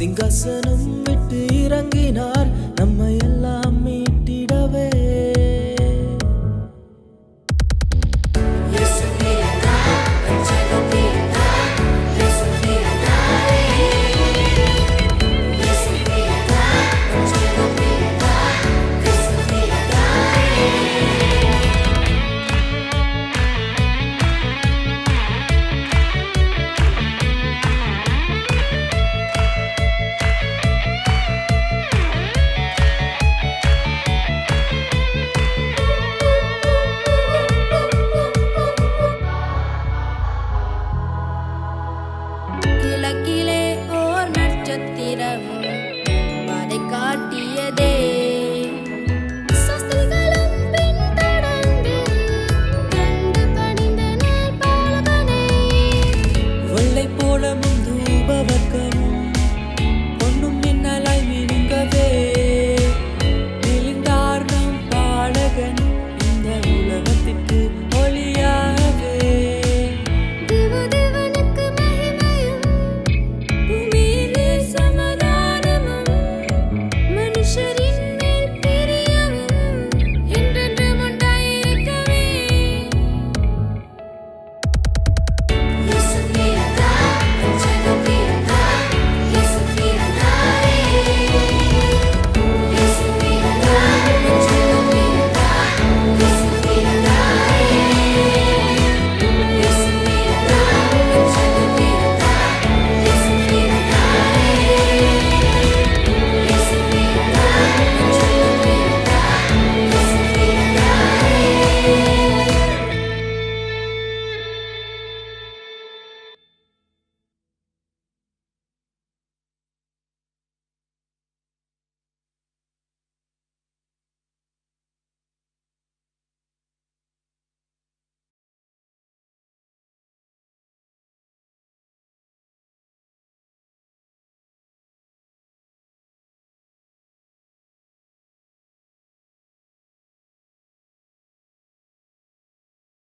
சிங்காசனம் விட்டு இறங்கினார்.